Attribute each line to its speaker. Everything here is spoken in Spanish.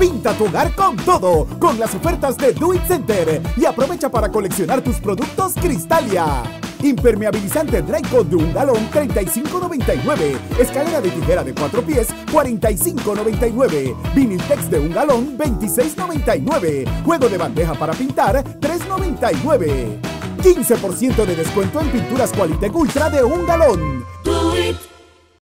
Speaker 1: Pinta tu hogar con todo, con las ofertas de Do It Center y aprovecha para coleccionar tus productos Cristalia. Impermeabilizante Draco de un galón 35.99. Escalera de tijera de 4 pies 45.99. Viniltex de un galón 26.99. Juego de bandeja para pintar 3.99. 15% de descuento en pinturas Qualitec Ultra de un galón.